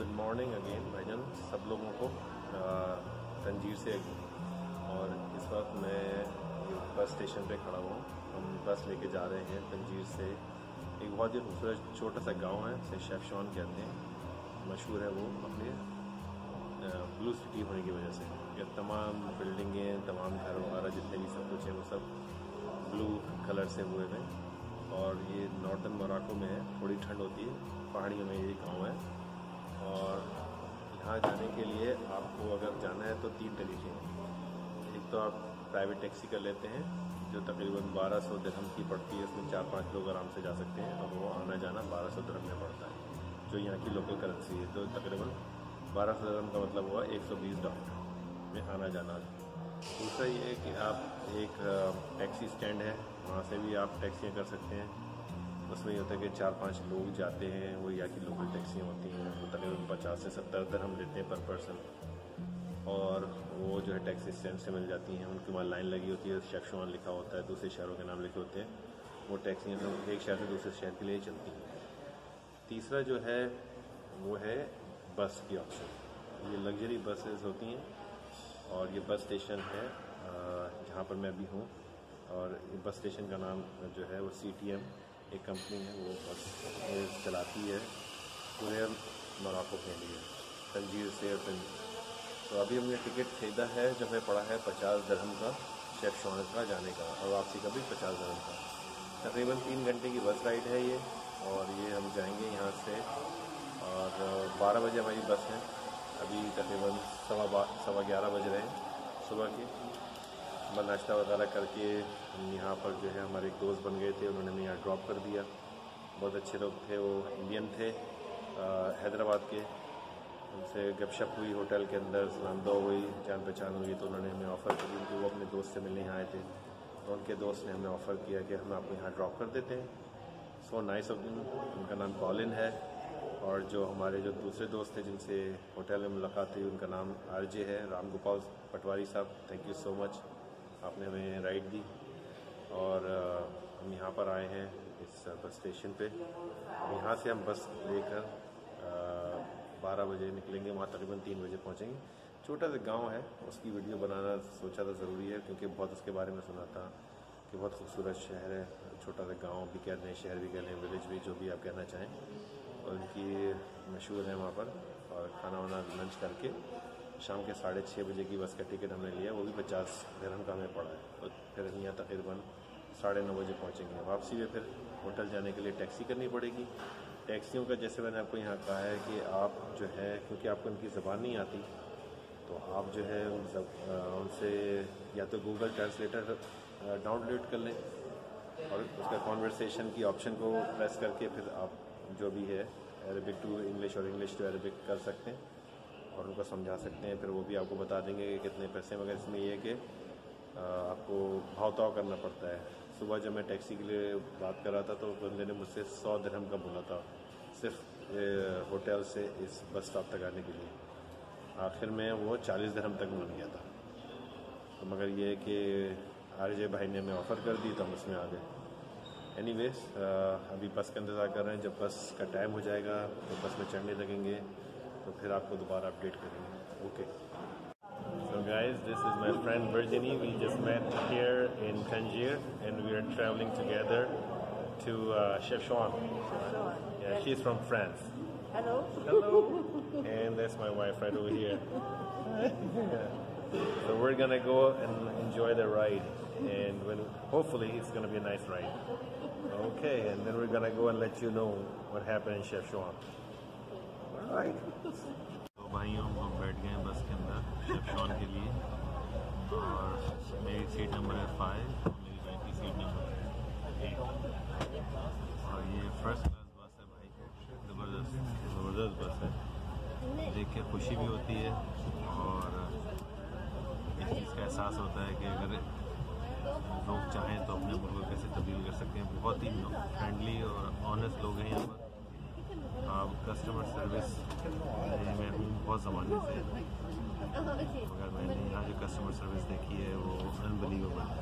Good morning again भाईजान सब लोगों को तंजीर से और इस वक्त मैं बस स्टेशन पे खड़ा हुआ हम बस लेके जा रहे हैं तंजीर से। एक बहुत ही खूबसूरत छोटा सा गाँव है उसे शेफशॉन कहते हैं। मशहूर है वो अपने ब्लू सिटी होने की वजह से। ये तमाम बिल्डिंगें, तमाम घर वगैरह जितने भी सब कुछ है, वो सब ब्लू कलर से हुए हैं। और ये नॉर्थन मोराको में है, थोड़ी ठंड होती है, पहाड़ियों में ये गाँव है। और यहाँ जाने के लिए आपको अगर जाना है तो तीन तरीके हैं। एक तो आप प्राइवेट टैक्सी कर लेते हैं, जो तकरीबन 1200 सौ दरहम की पड़ती है, उसमें चार पाँच लोग आराम से जा सकते हैं, और वो आना जाना 1200 सौ दरहम में पड़ता है, जो यहाँ की लोकल करेंसी है। तो तकरीबन 1200 सौ दरहम का मतलब हुआ 120 डॉलर में आना जाना। दूसरा ये है कि आप एक टैक्सी स्टैंड है, वहाँ से भी आप टैक्सियाँ कर सकते हैं। उसमें ये होता है कि चार पाँच लोग जाते हैं, वो या कि लोकल टैक्सियाँ होती हैं, वो तकरीबन पचास से सत्तर दर हम लेते हैं पर पर्सन और वो जो है टैक्सी स्टैंड से मिल जाती हैं, उनकी वहाँ लाइन लगी होती है शेफशवान लिखा होता है, दूसरे शहरों के नाम लिखे होते हैं। वो टैक्सियाँ एक शहर से दूसरे शहर के लिए चलती हैं। तीसरा जो है, वो है बस की ऑप्शन ये लग्जरी बसेस होती हैं और ये बस स्टेशन है जहाँ पर मैं अभी हूँ। और बस स्टेशन का नाम जो है वो सी टी एम एक कंपनी है, वो बस चलाती है। पूरे मोराको के लिए तंजीर से तो अभी हमने टिकट खरीदा है जो हमें पड़ा है पचास दरहम का शेफ शौन का जाने का, और वापसी का भी पचास दरहम का। तकरीबन तीन घंटे की बस राइड है ये, और ये हम जाएँगे यहाँ से, और बारह बजे हमारी बस है। अभी तकरीबन सवा सवा ग्यारह बज रहे हैं, सुबह के। नाश्ता वगैरह करके हम यहाँ पर जो है हमारे एक दोस्त बन गए थे, उन्होंने हमें यहाँ ड्रॉप कर दिया। बहुत अच्छे लोग थे, वो इंडियन थे हैदराबाद के। उनसे गपशप हुई होटल के अंदर, सलाम दो हुई, जान पहचान हुई तो उन्होंने हमें ऑफ़र करी। क्योंकि वो अपने दोस्त से मिलने आए थे। तो उनके दोस्त ने हमें ऑफ़र किया कि हम आपको यहाँ ड्रॉप कर देते हैं। सो नाइस ऑफ़ दिन उनका नाम कॉलिन है। और जो हमारे जो दूसरे दोस्त थे, जिनसे होटल में मुलाकात हुई, उनका नाम आरजे है राम गोपाल पटवारी साहब। थैंक यू सो मच आपने हमें राइड दी और हम यहाँ पर आए हैं इस बस स्टेशन पे। यहाँ से हम बस लेकर बारह बजे निकलेंगे, वहाँ तकरीबन तीन बजे पहुँचेंगे। छोटा सा गाँव है, उसकी वीडियो बनाना सोचा था ज़रूरी है, क्योंकि बहुत उसके बारे में सुना था कि बहुत खूबसूरत शहर है, छोटा सा गाँव, भी कह लें शहर भी कह लें विलेज भी, जो भी आप कहना चाहें। और उनकी मशहूर है वहाँ पर और खाना वाना लंच करके। शाम के साढ़े छः बजे की बस का टिकट हमने लिया, वो भी पचास दरहम का हमें पड़ा है। तो फिर यहाँ तकरीबन साढ़े नौ बजे पहुँचेंगे। वापसी में फिर होटल जाने के लिए टैक्सी करनी पड़ेगी। टैक्सियों का, जैसे मैंने आपको यहाँ कहा है कि आप जो है, क्योंकि आपको उनकी ज़बान नहीं आती तो आप जो है उनसे या तो गूगल ट्रांसलेटर डाउनलोड कर लें और उसका कॉन्वर्सेशन की ऑप्शन को प्रेस करके फिर आप जो भी है अरबिक टू इंग्लिश और इंग्लिश टू अरबिक कर सकते हैं। और उनको समझा सकते हैं, फिर वो भी आपको बता देंगे कि कितने पैसे मगर इसमें ये कि आपको भाव ताव करना पड़ता है। सुबह जब मैं टैक्सी के लिए बात कर रहा था तो बंदे ने मुझसे सौ दरहम का बोला था, सिर्फ़ होटल से इस बस स्टॉप तक आने के लिए। आखिर में वो चालीस दरहम तक बन गया था। तो मगर ये कि आर जे भाई ने हमें ऑफ़र कर दी तो हम उसमें आ गए। एनी अभी बस का इंतज़ार कर रहे हैं, जब बस का टाइम हो जाएगा तो बस में चढ़ने लगेंगे। तो फिर आपको दोबारा अपडेट करेंगे okay So guys, this is my friend Virginie. We just met here in Tangier and we are traveling together to uh, Chefchaouen. Yeah, she's from France. Hello. Hello. and that's my wife right over here. So we're gonna go and enjoy the ride, and when hopefully it's gonna be a nice ride. Okay, and then we're gonna go and let you know what happened in Chefchaouen. तो भाइयों हम बैठ गए हैं बस के अंदर शेफशॉन के लिए। और मेरी सीट नंबर है फाइव और मेरी बाइक की सीट नंबर एट और ये फ़र्स्ट क्लास बस है भाई। ज़बरदस्त ज़बरदस्त बस है। देख के खुशी भी होती है। और इस चीज़ का एहसास होता है कि अगर लोग चाहें तो अपने मुल्क को कैसे तब्दील कर सकते हैं। बहुत ही फ्रेंडली और ऑनेस्ट लोग हैं यहाँ पर। कस्टमर सर्विस में हूँ बहुत ज़माने से मगर मैंने यहाँ जो कस्टमर सर्विस देखी है, वो अनबिलीवेबल है।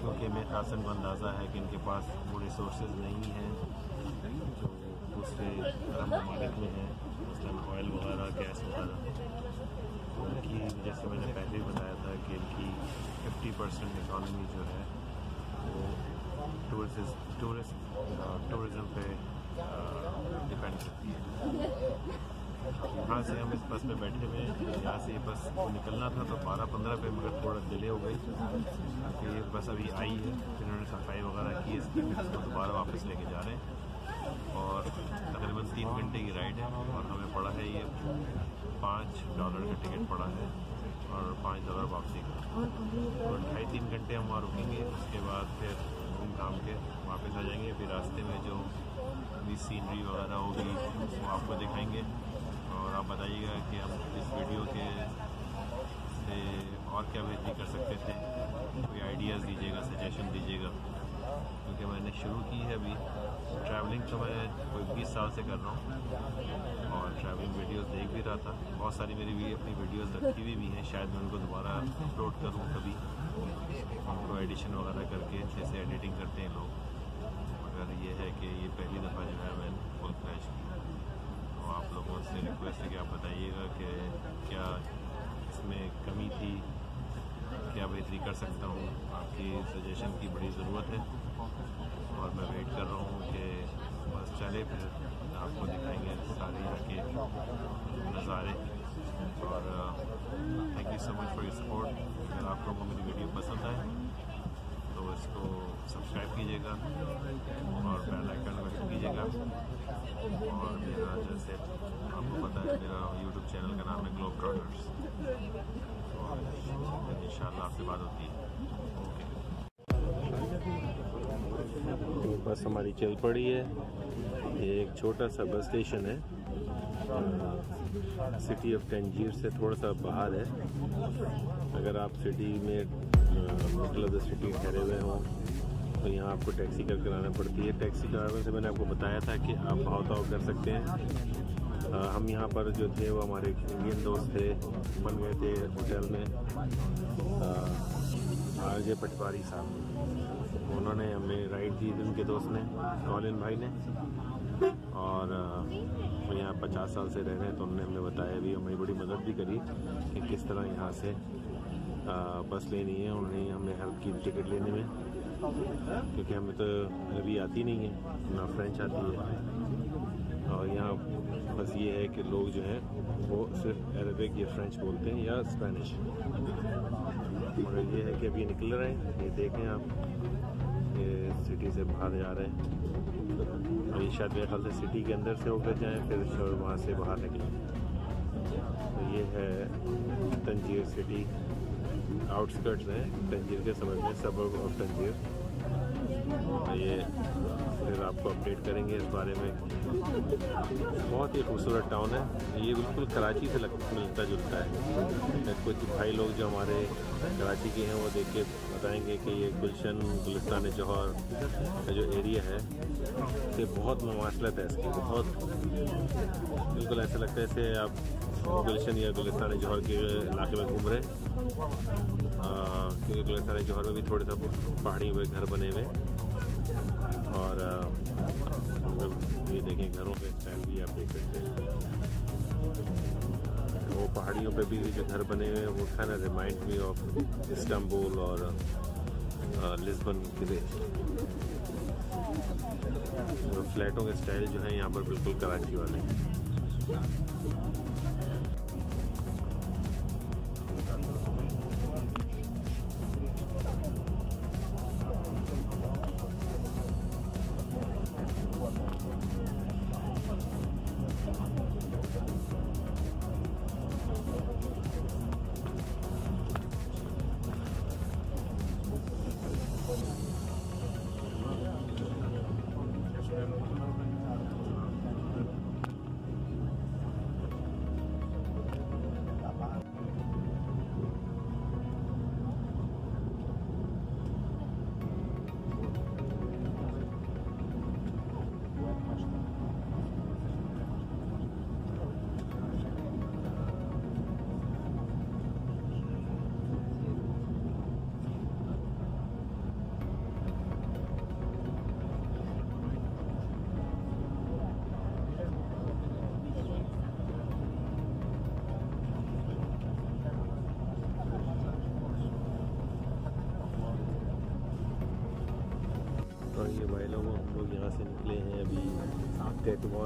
क्योंकि मेरे खासन को अंदाज़ा है कि इनके पास वो रिसोर्स नहीं हैं जो दूसरे ममालिक में हैं मसलन ऑयल वगैरह गैस वगैरह। उनकी, जैसे मैंने पहले बताया था कि इनकी 50 परसेंट इकानमी जो है टूरिस्ट टूरिस्ट टूरिज़म पे डिपेंड करती है यहाँ से हम इस बस में बैठे हुए हैं यहाँ से ये बस को निकलना था तो बारह पंद्रह पे मगर थोड़ा डिले हो गई, क्योंकि ये बस अभी आई है, फिर उन्होंने सफ़ाई वगैरह की, इसकी इसको दोबारा वापस लेके जा रहे हैं। और तकरीबन तीन घंटे की राइड है, और हमें पड़ा है ये पाँच डॉलर का टिकट पड़ा है, और पाँच डॉलर वापसी का। और ढाई तीन घंटे हम वहाँ रुकेंगे, उसके बाद फिर घाम के, वापस आ जाएँगे, फिर रास्ते में जो भी सीनरी वगैरह होगी, वो आपको दिखाएँगे। और आप बताइएगा कि हम इस वीडियो के से और क्या बेहतरी कर सकते थे। कोई आइडियाज़ दीजिएगा सजेशन दीजिएगा। क्योंकि मैंने शुरू की है अभी। ट्रैवलिंग तो मैं कोई 20 साल से कर रहा हूँ। और ट्रैवलिंग वीडियोस देख भी रहा था। बहुत सारी मेरी भी अपनी वीडियोस रखी हुई भी हैं। शायद मैं उनको दोबारा अपलोड करूँ कभी। एडिशन वगैरह करके अच्छे से एडिटिंग करते हैं लोग। मगर ये है कि ये पहली दफ़ा जो है मैंने फुल फ्लैश की तो आप लोगों से रिक्वेस्ट है कि आप बताइएगा कि क्या इसमें कमी थी, क्या बेहतरी कर सकता हूँ। आपकी सजेशन की बड़ी ज़रूरत है। और मैं वेट कर रहा हूँ कि बस चले, फिर आपको दिखाएँगे सारे यहाँ के नज़ारे। और thank you so much for your support आप लोगों को मेरी वीडियो पसंद आए तो इसको सब्सक्राइब कीजिएगा और बेल आइकन बटन कीजिएगा। और मेरा जैसे आपको पता है, मेरा यूट्यूब चैनल का नाम है ग्लोब ट्रॉलर्स और इन आपसे बात होती है। बस हमारी चल पड़ी है। ये एक छोटा सा बस स्टेशन है। सिटी ऑफ़ टंजीर से थोड़ा सा बाहर है। अगर आप सिटी में द सिटी ठहरे हुए हों तो यहाँ आपको टैक्सी कर कराना पड़ती है। टैक्सी ड्राइवर से मैंने आपको बताया था कि आप भाव ताव कर सकते हैं। आ, हम यहाँ पर जो थे वो हमारे इंडियन दोस्त थे बन गए थे होटल में। आर जे पटवारी साहब। उन्होंने हमें राइड दी थी उनके दोस्त ने कॉलिन भाई ने। और वो यहाँ पचास साल से रह रहे हैं तो उन्होंने हमें बताया भी हमारी बड़ी मदद भी करी कि किस तरह यहाँ से बस लेनी है, उन्होंने हमें हेल्प की टिकट लेने में। क्योंकि हमें तो अभी आती नहीं है, ना फ्रेंच आती है। और यहाँ बस ये है कि लोग जो हैं, वो सिर्फ़ अरबिक या फ्रेंच बोलते हैं या स्पेनिश मगर ये है कि अभी निकल रहे हैं, ये देखें आप, ये सिटी से बाहर जा रहे हैं। और शायद मेरे ख्याल से सिटी के अंदर से होकर जाएँ फिर वहाँ से बाहर निकलें। तो ये है तंजीर सिटी। आउटस्कर्ट्स हैं तंजीर के समझ में सब ऑफ़ तंजीर। ये फिर आपको अपडेट करेंगे इस बारे में। बहुत ही खूबसूरत टाउन है। ये बिल्कुल कराची से लग, मिलता जुलता है कुछ भाई लोग जो हमारे कराची के हैं वो देख के बताएँगे कि ये गुलशन, गुलिस्तान जौहर का जो एरिया है, ये बहुत ममासलत है इसकी, बहुत बिल्कुल ऐसा लगता है जैसे आप गुलशन या गुलिस्तान जौहर के इलाके में घूम रहे क्योंकि गुलिस्तान जौहर में भी थोड़े सा पहाड़ी हुए, घर बने हुए। और ये देखें, घरों के स्टाइल भी आप देख सकते हैं। वो पहाड़ियों पे भी जो घर बने हुए हैं, वो खाना रिमाइंड मी ऑफ़ इस्तांबुल और लिस्बन किले फ्लैटों के स्टाइल जो है, यहाँ पर बिल्कुल कराची वाले। हैं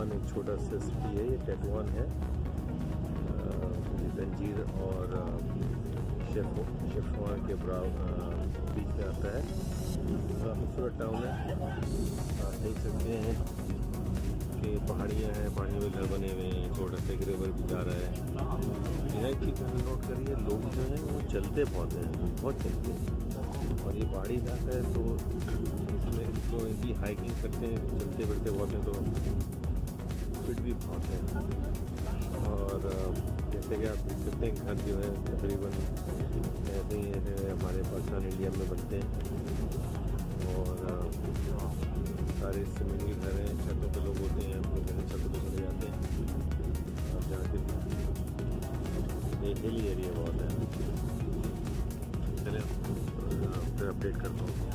टेटवान एक छोटा सा सिटी है, ये टेटवान है। जंजीर और शेफ शेफवान के बीच में आता है। खूबसूरत टाउन है। आप देख सकते हैं कि पहाड़ियाँ हैं, पहाड़ियों में घर बने हुए हैं, छोटा सा एक रिवर भी जा रहा है। यह चीज़ नोट करिए लोग जो हैं वो चलते बहुत हैं, बहुत चलते हैं। और ये पहाड़ी इलाका है तो इसमें जो इनकी हाइकिंग करते हैं चलते बढ़ते बहुत हैं तो फिट भी बहुत है। और जैसे कि आप देख सकते हैं, घर जो है, तकरीबन ऐसे ही ऐसे हमारे पाकिस्तान, इंडिया में बनते हैं। और सारे सीमेंट घर हैं, छतों पे लोग होते हैं, अपने घर छतों पे चले जाते हैं। और जहाँ के ये हिली एरिया बहुत है। चले फिर अपडेट करता हूँ।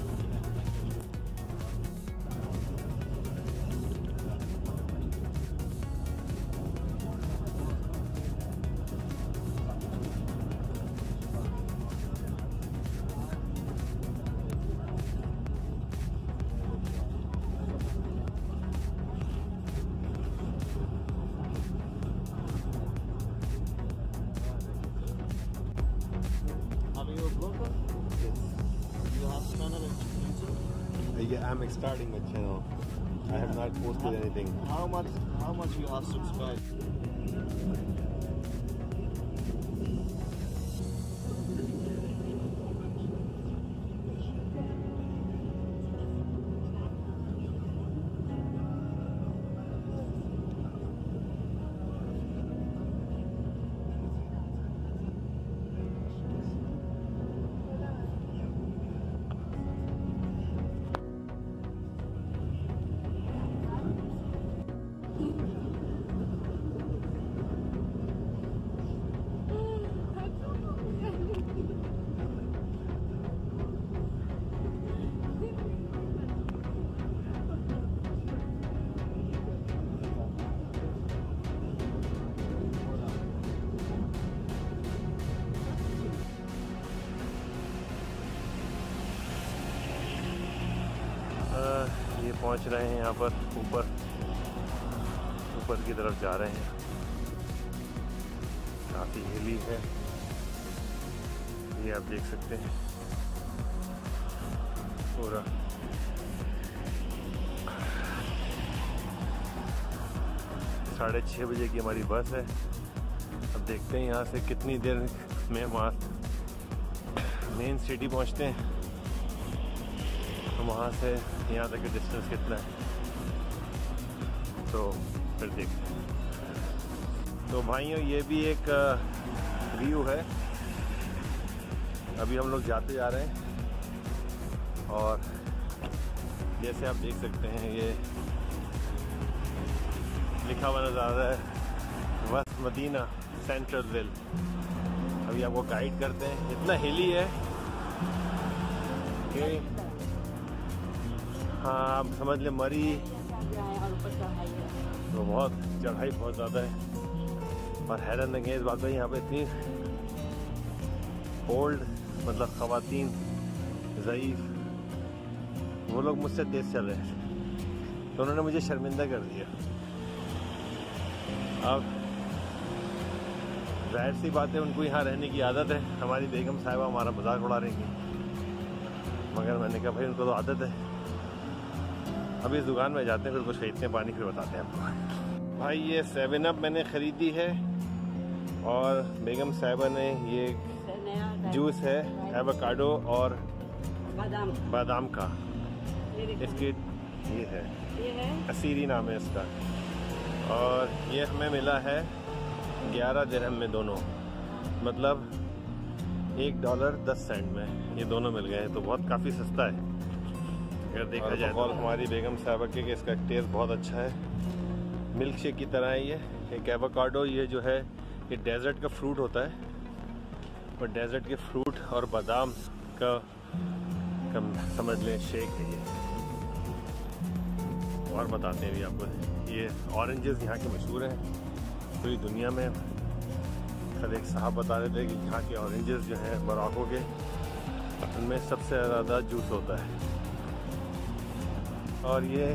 Yeah, I'm starting a channel. I have not posted anything. How much? How much you have subscribed? ये पहुँच रहे हैं, यहाँ पर ऊपर ऊपर की तरफ़ जा रहे हैं। काफ़ी हिली है। ये आप देख सकते हैं। पूरा। साढ़े छः बजे की हमारी बस है। अब देखते हैं यहाँ से कितनी देर में वहाँ मेन सिटी पहुँचते हैं। तो वहाँ से यहाँ तक डिस्टेंस कितना है? तो फिर देखते हैं तो भाइयों, ये भी एक व्यू है। अभी हम लोग जाते जा रहे हैं और जैसे आप देख सकते हैं, ये लिखा हुआ नज़र है वस्त मदीना सेंट्रल विल अभी आपको गाइड करते हैं। इतना हिली है कि हाँ आप समझ लें, मरी। तो बहुत चढ़ाई बहुत ज़्यादा है। और हैरत अंगेज बात है यहाँ पे इतनी ओल्ड मतलब खातन ज़यीफ़, वो लोग मुझसे तेज़ चल रहे हैं। तो उन्होंने मुझे शर्मिंदा कर दिया। अब ज़ाहिर सी बात है, उनको यहाँ रहने की आदत है। हमारी बेगम साहिबा हमारा मज़ाक उड़ा रही हैं। मगर मैंने कहा, भाई, उनको तो आदत है। अभी इस दुकान में जाते हैं फिर कुछ खरीदते हैं पानी फिर बताते हैं आपको। भाई ये सेवन अप मैंने ख़रीदी है और बेगम साहिबा ने ये जूस है एवोकाडो और बादाम। बादाम का। इसकी ये है। असीरी नाम है इसका। और ये हमें मिला है ग्यारह दिरहम में दोनों। मतलब एक डॉलर दस सेंट में। ये दोनों मिल गए हैं तो बहुत काफ़ी सस्ता है। अगर देखा जाए तो। हमारी बेगम साहबा के कि इसका टेस्ट बहुत अच्छा है। मिल्क शेक की तरह है ये एक एवोकाडो ये जो है ये डेजर्ट का फ्रूट होता है। और डेजर्ट के फ्रूट और बादाम का, का समझ लें शेक है ये। और बताते हैं भी आपको ये ऑरेंजेस यहाँ के मशहूर हैं। पूरी दुनिया में कल एक साहब बता रहे थे कि यहाँ के ऑरेंजेस जो हैं मोरक्को के उनमें सबसे ज़्यादा जूस होता है। और ये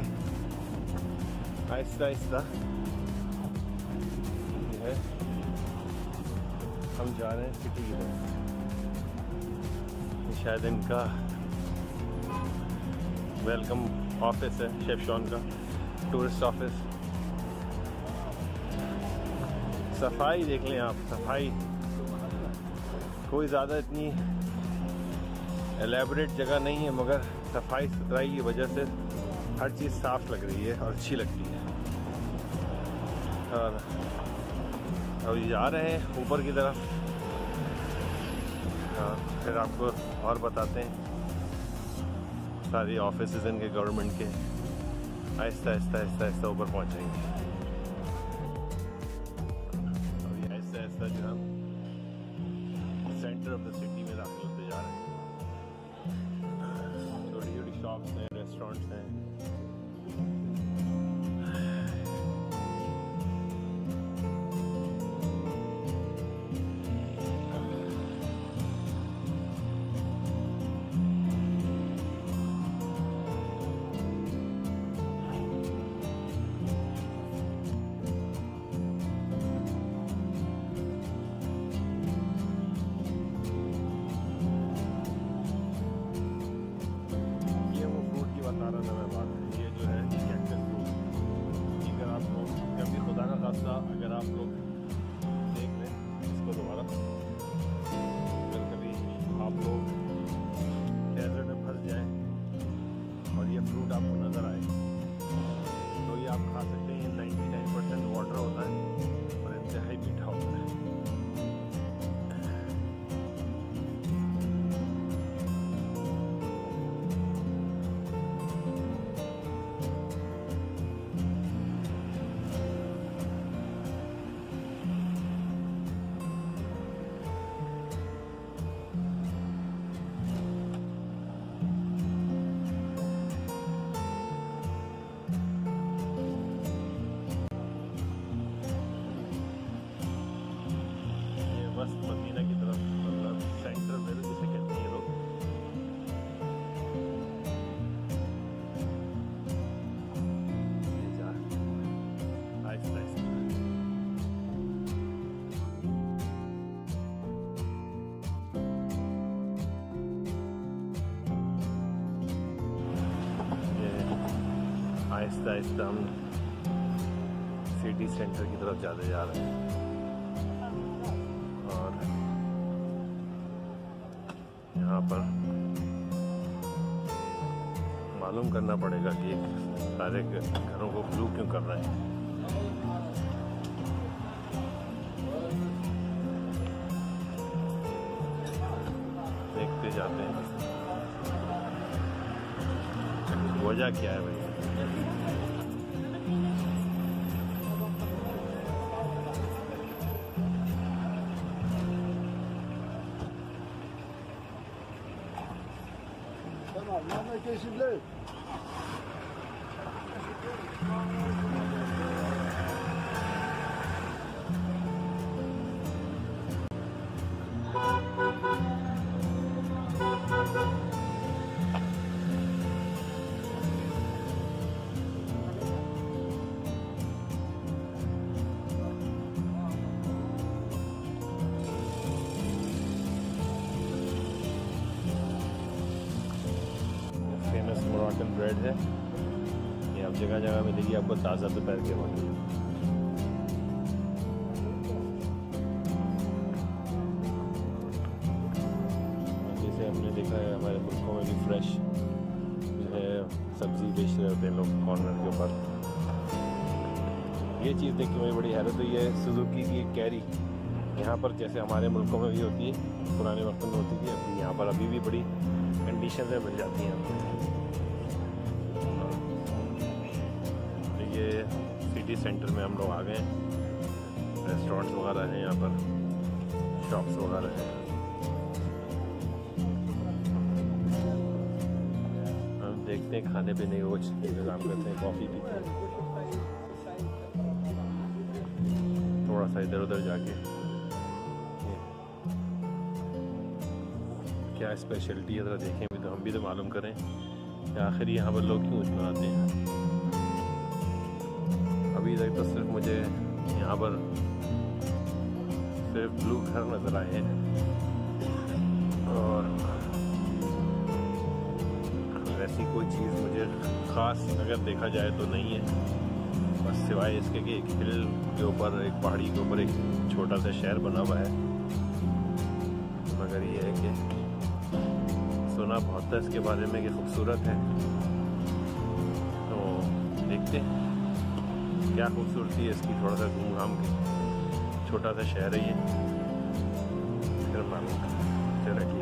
आहिस्ता आहिस्ता है। हम जा रहे हैं सिटी की तरफ़। शायद इनका वेलकम ऑफ़िस है शेफ शॉन का टूरिस्ट ऑफ़िस सफ़ाई देख लें आप, सफ़ाई। कोई ज़्यादा इतनी एलेबरेट जगह नहीं है, मगर सफ़ाई सुथराई की वजह से हर चीज़ साफ़ लग रही है और अच्छी लगती है। और अब जा रहे हैं ऊपर की तरफ़। और फिर आपको और बताते हैं। सारी ऑफ़िस इनके गवर्नमेंट के। आहिस्ता आहिस्ता आहिस्ता आहिस्ता ऊपर पहुँचेंगे वस्त मदीना की तरफ़ मतलब सेंटर में जिसे कहते हैं लोग आहिस्ता आहिस्ता आहिस्ता आहिस्ता हम सिटी सेंटर की तरफ़ जाते जा रहे हैं करना पड़ेगा कि सारे घरों को ब्लू क्यों कर रहे हैं? देखते जाते हैं वजह क्या है भाई? Tamam, memleketinde. फ़ेमस आपको ताज़ा दोपहर के वक्त जैसे हमने देखा है, हमारे मुल्कों में भी फ्रेश जो है, सब्ज़ी बेच रहे होते हैं लोग कॉर्नर के ऊपर। ये चीज़ देख के मुझे बड़ी हैरत हुई है सुजुकी की कैरी यहाँ पर जैसे हमारे मुल्कों में भी होती है, पुराने वक्त में होती थी, अभी यहाँ पर अभी भी बड़ी कंडीशन में मिल जाती हैं। सिटी सेंटर में हम लोग आ गए। हैं रेस्टोरेंट्स वगैरह हैं यहाँ पर, शॉप्स वगैरह हैं। हम देखते हैं खाने पीने के कुछ इंतज़ाम करते हैं, कॉफ़ी पीते हैं। थोड़ा सा इधर उधर जाके। क्या स्पेशलिटी है, ज़रा देखें भी तो हम भी तो मालूम करें आखिर यहाँ पर लोग क्यों इतना आते हैं? अभी तक तो सिर्फ़ मुझे यहाँ पर सिर्फ़ ब्लू घर नज़र आए हैं। और वैसी कोई चीज़ मुझे ख़ास अगर देखा जाए तो नहीं है। बस सिवाय इसके कि एक हिल के ऊपर, एक पहाड़ी के ऊपर एक छोटा सा शहर बना हुआ है। मगर ये है कि सुना बहुत है इसके बारे में कि खूबसूरत है। तो देखते हैं। क्या खूबसूरती है इसकी? थोड़ा सा घूम घाम के। छोटा सा शहर है ये। फिर मालूम चलो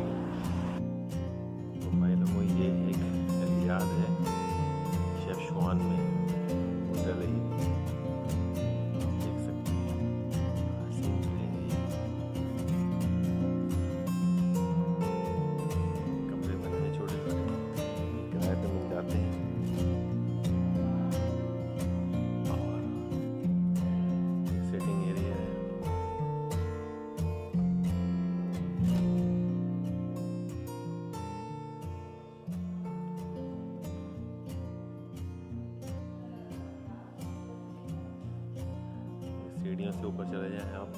सीढ़ियों से ऊपर चले जाएँ आप।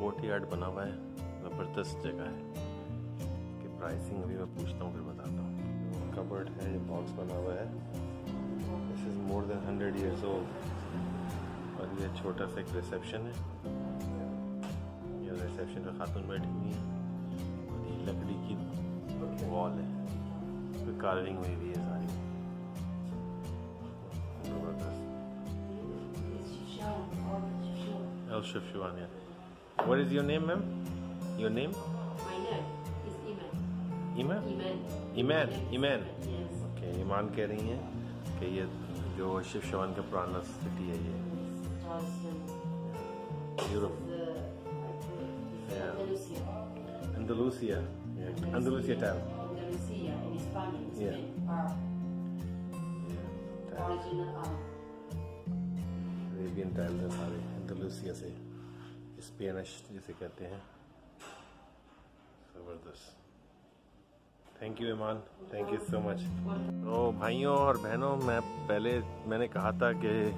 कोर्ट यार्ड बना हुआ है, ज़बरदस्त जगह है। कि प्राइसिंग अभी मैं पूछता हूँ, फिर बताता हूँ। कबर्ड है, ये बॉक्स बना हुआ है। This is more than hundred years old और ये छोटा सा एक रिसेप्शन है। ये रिसेप्शन पे खातून बैठी हुई है। और ये लकड़ी की वॉल है। कार्विंग हुई हुई है सारी। Chef Shivan, yeah. What is your name, ma'am? Your name? My name is Iman. Iman? Iman. Iman. Iman. Yes. Okay, ईमान कह रही हैं कि ये जो शिव शवान का पुराना सिटी है ये um, Europe Yeah. Andalusia Andalusia time Andalusia in Spanish. Yeah. Are original are Arabian tile है अंदलूसिया से स्पेनिश जिसे कहते हैं। ज़बरदस्त। Thank you Iman thank you so much तो भाइयों और बहनों, मैं पहले मैंने कहा था कि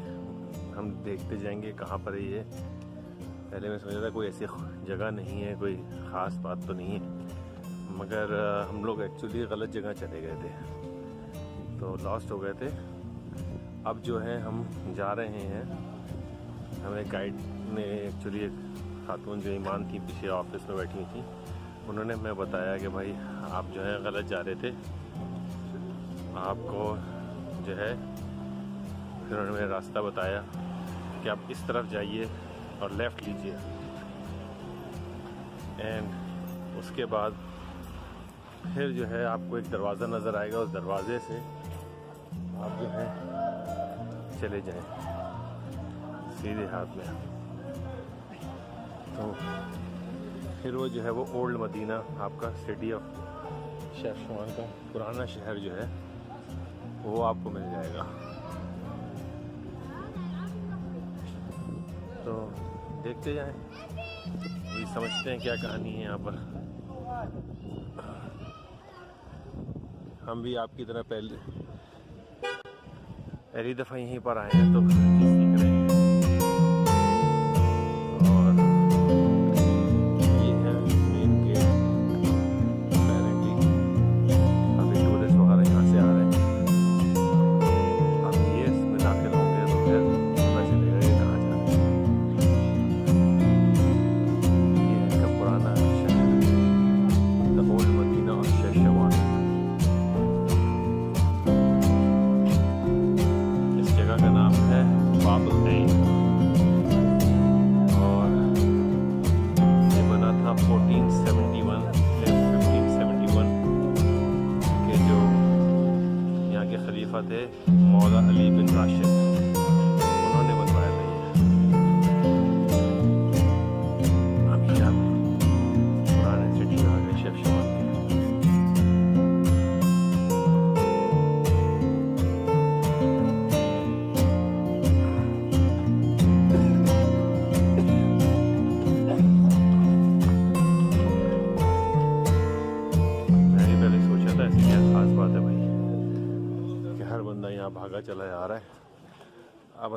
हम देखते जाएँगे कहाँ पर है ये। पहले मैं समझा था कोई ऐसी जगह नहीं है, कोई ख़ास बात तो नहीं है। मगर हम लोग एक्चुअली गलत जगह चले गए थे। तो लॉस्ट हो गए थे। अब जो है, हम जा रहे हैं। हमें गाइड ने एक्चुअली एक खातून जो ईमान थी, पीछे ऑफ़िस में बैठी थी, उन्होंने हमें बताया कि भाई, आप जो है गलत जा रहे थे। आपको जो है, फिर उन्होंने रास्ता बताया कि आप इस तरफ़ जाइए और लेफ़्ट लीजिए। एंड उसके बाद फिर जो है आपको एक दरवाज़ा नज़र आएगा, उस दरवाजे से आप जो है चले जाएँ। सीधे हाथ में। तो फिर वो जो है वो ओल्ड मदीना, आपका सिटी ऑफ़ शेफ शुमान का पुराना शहर जो है, वो आपको मिल जाएगा। तो देखते जाएँ। वही समझते हैं क्या कहानी है यहाँ पर। हम भी आपकी तरह पहले पहली दफ़ा यहीं पर आए हैं तो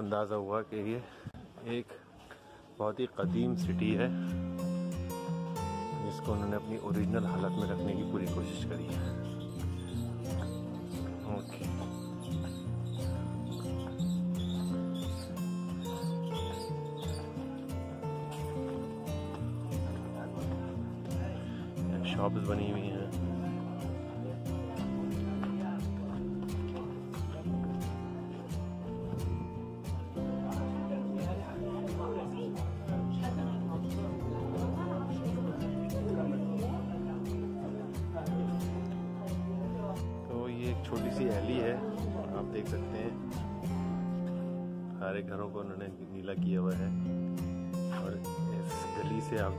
अंदाज़ा हुआ कि ये एक बहुत ही कदीम सिटी है, जिसको उन्होंने अपनी ओरिजिनल हालत में रखने की पूरी कोशिश करी है। ओके। शॉप्स बनी हुई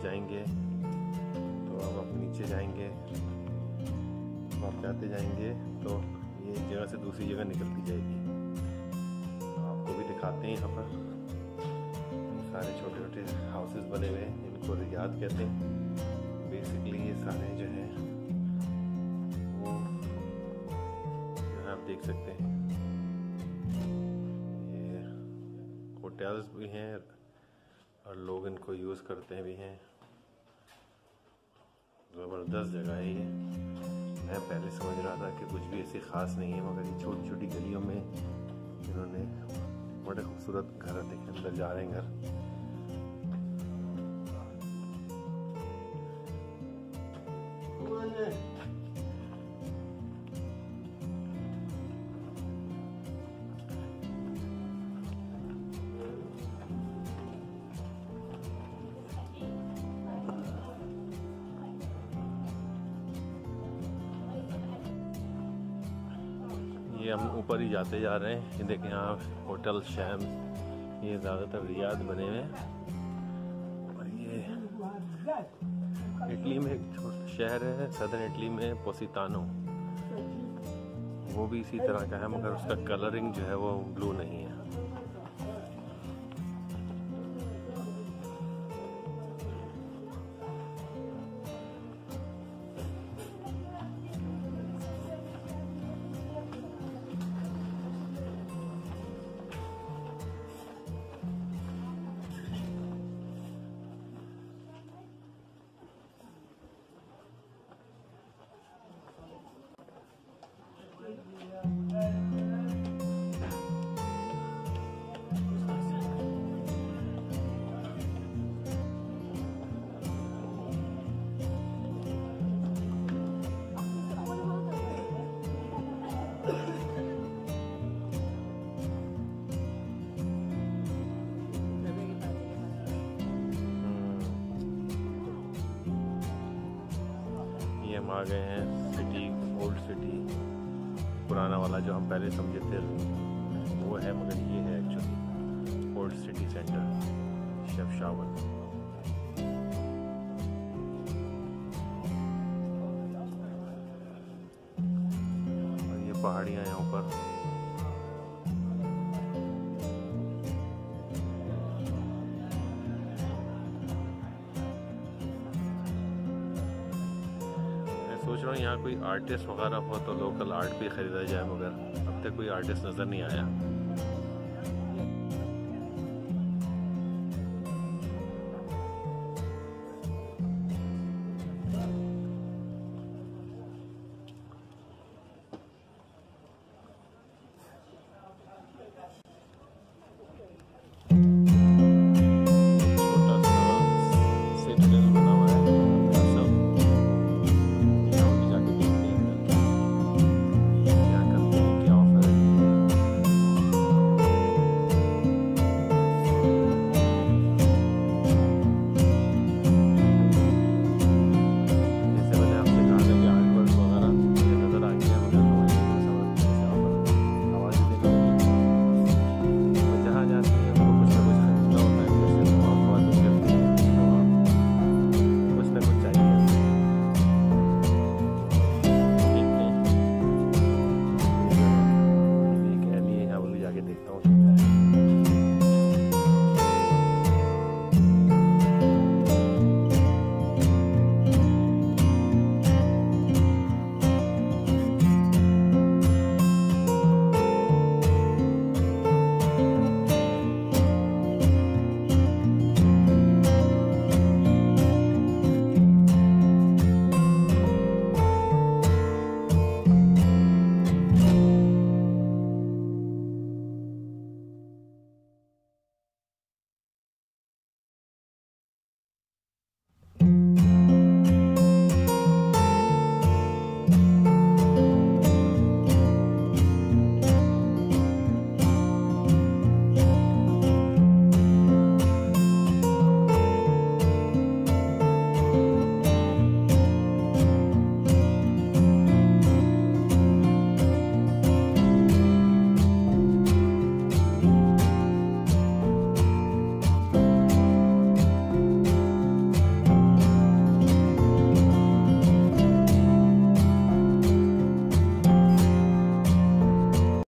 जाएँगे तो अब आप नीचे जाएँगे तो आप जाते जाएँगे तो ये एक जगह से दूसरी जगह निकलती जाएगी। आपको भी दिखाते हैं यहाँ पर। सारे छोटे छोटे हाउसेस बने हुए हैं, इनको रियाद कहते हैं। बेसिकली ये सारे जो है, वो आप देख सकते हैं। होटल्स भी हैं और लोग इनको यूज़ करते भी हैं। ज़बरदस्त जगह है ये। मैं पहले समझ रहा था कि कुछ भी ऐसी ख़ास नहीं है, मगर ये छोटी छोटी गलियों में इन्होंने बड़े खूबसूरत घर देखे, अंदर जा रहे हैं घर। हम ऊपर ही जाते जा रहे हैं। ये देखें, यहाँ होटल, शैम, ये ज़्यादातर रियाद बने हुए हैं। और ये इटली में एक छोटा शहर है, सदर इटली में पोसितानो। वो भी इसी तरह का है, मगर उसका कलरिंग जो है वो ब्लू नहीं है। हम आ गए हैं सिटी ओल्ड सिटी पुराना वाला जो हम पहले समझे थे, वो है, मगर ये है actually old city centre Chefchaouen रहा हूँ यहाँ कोई आर्टिस्ट वगैरह हो तो लोकल आर्ट भी ख़रीदा जाए, मगर अब तक कोई आर्टिस्ट नज़र नहीं आया।